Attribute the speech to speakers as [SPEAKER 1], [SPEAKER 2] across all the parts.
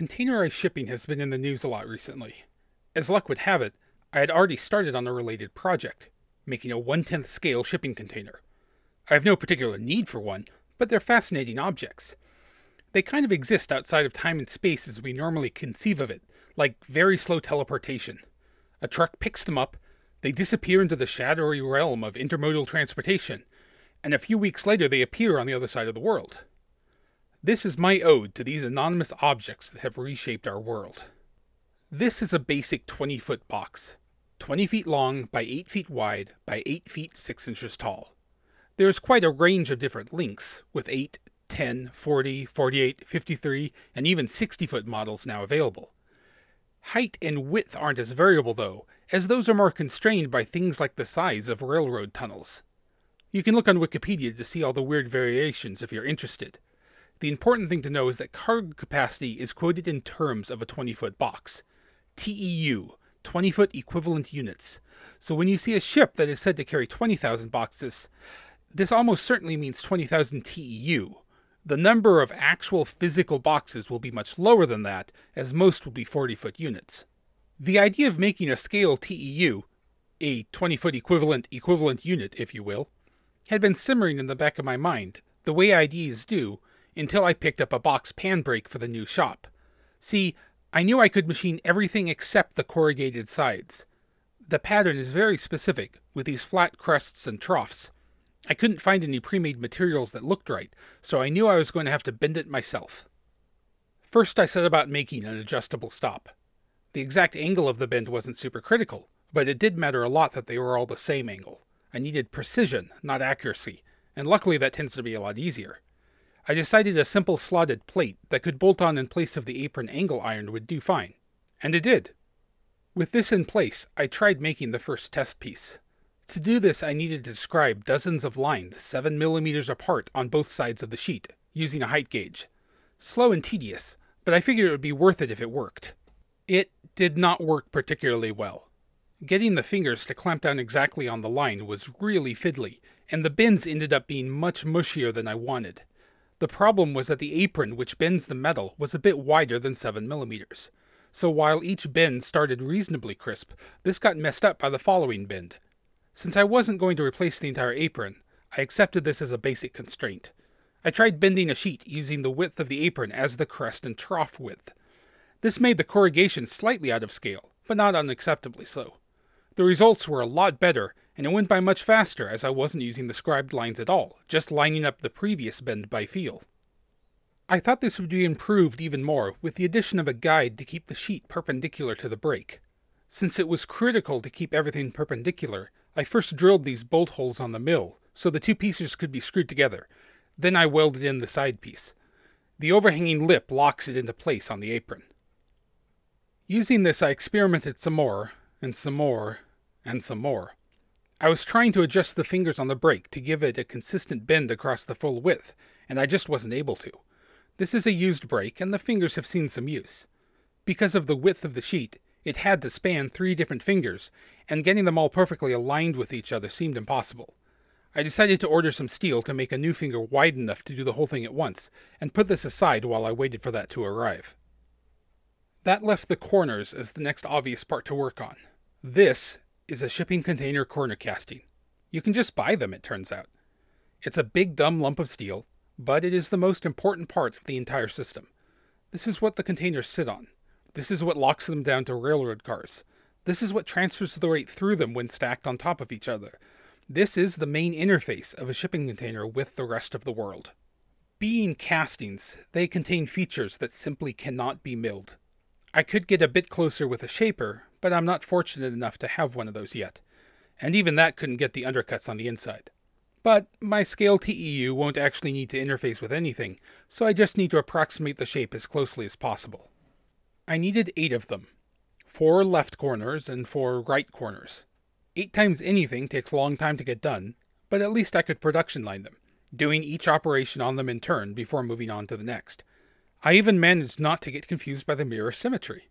[SPEAKER 1] containerized shipping has been in the news a lot recently. As luck would have it, I had already started on a related project, making a one-tenth scale shipping container. I have no particular need for one, but they're fascinating objects. They kind of exist outside of time and space as we normally conceive of it, like very slow teleportation. A truck picks them up, they disappear into the shadowy realm of intermodal transportation, and a few weeks later they appear on the other side of the world. This is my ode to these anonymous objects that have reshaped our world. This is a basic 20 foot box, 20 feet long by 8 feet wide by 8 feet 6 inches tall. There is quite a range of different lengths, with 8, 10, 40, 48, 53, and even 60 foot models now available. Height and width aren't as variable though, as those are more constrained by things like the size of railroad tunnels. You can look on Wikipedia to see all the weird variations if you're interested. The important thing to know is that cargo capacity is quoted in terms of a 20 foot box. TEU, 20 foot equivalent units. So when you see a ship that is said to carry 20,000 boxes, this almost certainly means 20,000 TEU. The number of actual physical boxes will be much lower than that, as most will be 40 foot units. The idea of making a scale TEU, a 20 foot equivalent equivalent unit, if you will, had been simmering in the back of my mind, the way ideas do, until I picked up a box pan brake for the new shop. See, I knew I could machine everything except the corrugated sides. The pattern is very specific, with these flat crests and troughs. I couldn't find any pre-made materials that looked right, so I knew I was going to have to bend it myself. First I set about making an adjustable stop. The exact angle of the bend wasn't super critical, but it did matter a lot that they were all the same angle. I needed precision, not accuracy, and luckily that tends to be a lot easier. I decided a simple slotted plate that could bolt on in place of the apron angle iron would do fine. And it did. With this in place, I tried making the first test piece. To do this, I needed to describe dozens of lines 7 millimeters apart on both sides of the sheet, using a height gauge. Slow and tedious, but I figured it would be worth it if it worked. It did not work particularly well. Getting the fingers to clamp down exactly on the line was really fiddly, and the bends ended up being much mushier than I wanted. The problem was that the apron which bends the metal was a bit wider than 7 millimeters. So while each bend started reasonably crisp, this got messed up by the following bend. Since I wasn't going to replace the entire apron, I accepted this as a basic constraint. I tried bending a sheet using the width of the apron as the crest and trough width. This made the corrugation slightly out of scale, but not unacceptably so. The results were a lot better, and it went by much faster as I wasn't using the scribed lines at all, just lining up the previous bend by feel. I thought this would be improved even more with the addition of a guide to keep the sheet perpendicular to the brake. Since it was critical to keep everything perpendicular, I first drilled these bolt holes on the mill so the two pieces could be screwed together. Then I welded in the side piece. The overhanging lip locks it into place on the apron. Using this, I experimented some more, and some more, and some more. I was trying to adjust the fingers on the brake to give it a consistent bend across the full width, and I just wasn't able to. This is a used brake, and the fingers have seen some use. Because of the width of the sheet, it had to span three different fingers, and getting them all perfectly aligned with each other seemed impossible. I decided to order some steel to make a new finger wide enough to do the whole thing at once, and put this aside while I waited for that to arrive. That left the corners as the next obvious part to work on. This is a shipping container corner casting. You can just buy them, it turns out. It's a big dumb lump of steel, but it is the most important part of the entire system. This is what the containers sit on. This is what locks them down to railroad cars. This is what transfers the weight through them when stacked on top of each other. This is the main interface of a shipping container with the rest of the world. Being castings, they contain features that simply cannot be milled. I could get a bit closer with a shaper, but I'm not fortunate enough to have one of those yet, and even that couldn't get the undercuts on the inside. But my scale TEU won't actually need to interface with anything, so I just need to approximate the shape as closely as possible. I needed eight of them. Four left corners and four right corners. Eight times anything takes a long time to get done, but at least I could production line them, doing each operation on them in turn before moving on to the next. I even managed not to get confused by the mirror symmetry.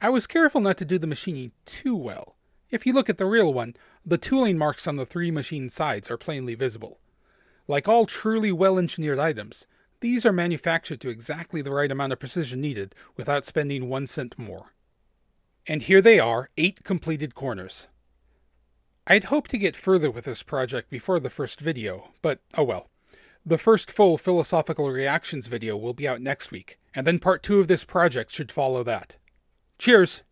[SPEAKER 1] I was careful not to do the machining too well. If you look at the real one, the tooling marks on the three machine sides are plainly visible. Like all truly well engineered items, These are manufactured to exactly the right amount of precision needed without spending one cent more. And here they are, eight completed corners. I'd hoped to get further with this project before the first video, but oh well. The first full philosophical reactions video will be out next week, and then part two of this project should follow that. Cheers!